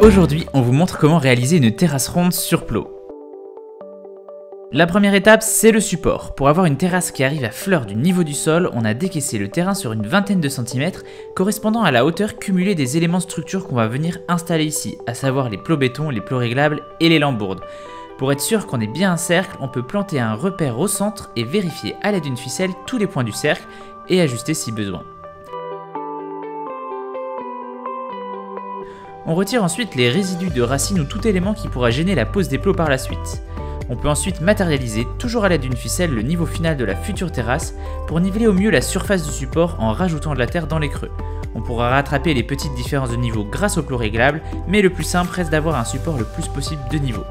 Aujourd'hui, on vous montre comment réaliser une terrasse ronde sur plot. La première étape, c'est le support. Pour avoir une terrasse qui arrive à fleur du niveau du sol, on a décaissé le terrain sur une vingtaine de centimètres, correspondant à la hauteur cumulée des éléments de structure qu'on va venir installer ici, à savoir les plots béton, les plots réglables et les lambourdes. Pour être sûr qu'on ait bien un cercle, on peut planter un repère au centre et vérifier à l'aide d'une ficelle tous les points du cercle et ajuster si besoin. On retire ensuite les résidus de racines ou tout élément qui pourra gêner la pose des plots par la suite. On peut ensuite matérialiser, toujours à l'aide d'une ficelle, le niveau final de la future terrasse pour niveler au mieux la surface du support en rajoutant de la terre dans les creux. On pourra rattraper les petites différences de niveau grâce au plot réglable, mais le plus simple reste d'avoir un support le plus possible de niveau.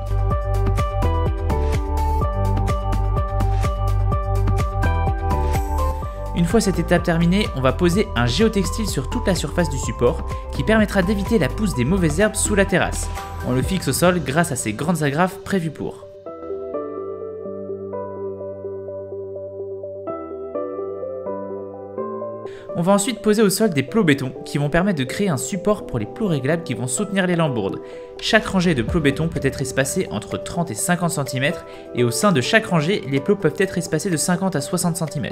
Une fois cette étape terminée, on va poser un géotextile sur toute la surface du support qui permettra d'éviter la pousse des mauvaises herbes sous la terrasse. On le fixe au sol grâce à ces grandes agrafes prévues pour. On va ensuite poser au sol des plots béton qui vont permettre de créer un support pour les plots réglables qui vont soutenir les lambourdes. Chaque rangée de plots béton peut être espacée entre 30 et 50 cm et au sein de chaque rangée, les plots peuvent être espacés de 50 à 60 cm.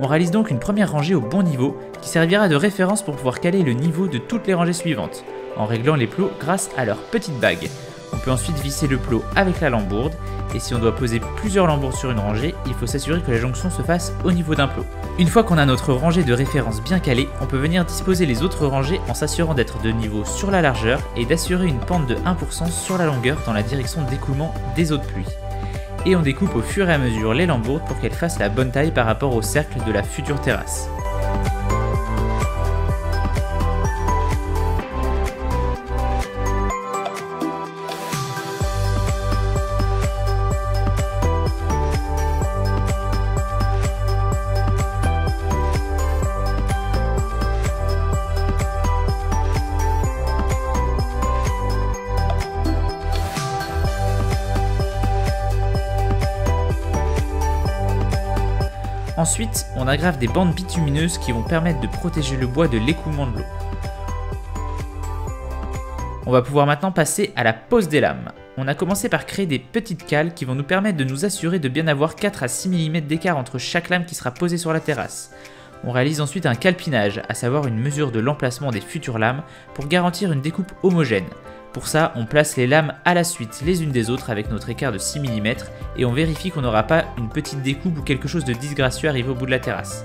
On réalise donc une première rangée au bon niveau qui servira de référence pour pouvoir caler le niveau de toutes les rangées suivantes, en réglant les plots grâce à leur petite bague. On peut ensuite visser le plot avec la lambourde, et si on doit poser plusieurs lambourdes sur une rangée, il faut s'assurer que la jonction se fasse au niveau d'un plot. Une fois qu'on a notre rangée de référence bien calée, on peut venir disposer les autres rangées en s'assurant d'être de niveau sur la largeur et d'assurer une pente de 1% sur la longueur dans la direction d'écoulement des eaux de pluie. Et on découpe au fur et à mesure les lambourdes pour qu'elles fassent la bonne taille par rapport au cercle de la future terrasse. Ensuite, on aggrave des bandes bitumineuses qui vont permettre de protéger le bois de l'écoulement de l'eau. On va pouvoir maintenant passer à la pose des lames. On a commencé par créer des petites cales qui vont nous permettre de nous assurer de bien avoir 4 à 6 mm d'écart entre chaque lame qui sera posée sur la terrasse. On réalise ensuite un calpinage, à savoir une mesure de l'emplacement des futures lames pour garantir une découpe homogène. Pour ça, on place les lames à la suite les unes des autres avec notre écart de 6 mm et on vérifie qu'on n'aura pas une petite découpe ou quelque chose de disgracieux arrivé au bout de la terrasse.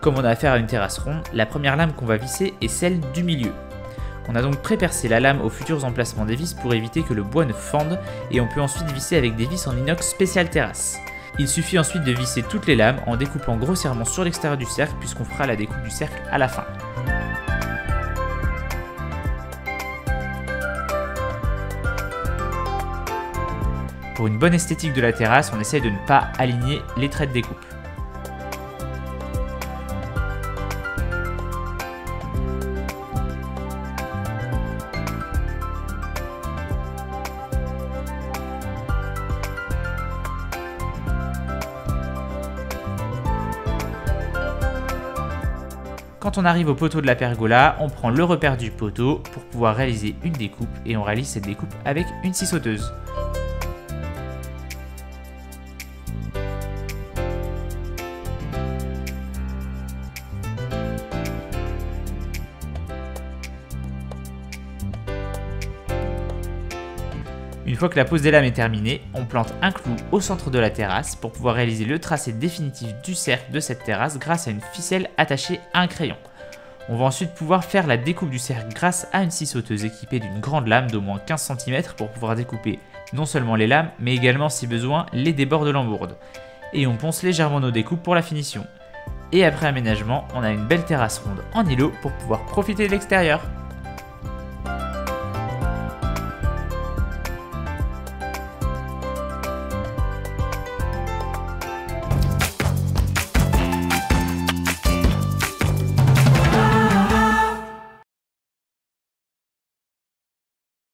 Comme on a affaire à une terrasse ronde, la première lame qu'on va visser est celle du milieu. On a donc pré-percé la lame aux futurs emplacements des vis pour éviter que le bois ne fende et on peut ensuite visser avec des vis en inox spécial terrasse. Il suffit ensuite de visser toutes les lames en découpant grossièrement sur l'extérieur du cercle puisqu'on fera la découpe du cercle à la fin. Pour une bonne esthétique de la terrasse, on essaye de ne pas aligner les traits de découpe. Quand on arrive au poteau de la pergola, on prend le repère du poteau pour pouvoir réaliser une découpe et on réalise cette découpe avec une scie sauteuse. Une fois que la pose des lames est terminée, on plante un clou au centre de la terrasse pour pouvoir réaliser le tracé définitif du cercle de cette terrasse grâce à une ficelle attachée à un crayon. On va ensuite pouvoir faire la découpe du cercle grâce à une scie sauteuse équipée d'une grande lame d'au moins 15 cm pour pouvoir découper non seulement les lames, mais également si besoin les débords de l'embourde. Et on ponce légèrement nos découpes pour la finition. Et après aménagement, on a une belle terrasse ronde en îlot pour pouvoir profiter de l'extérieur.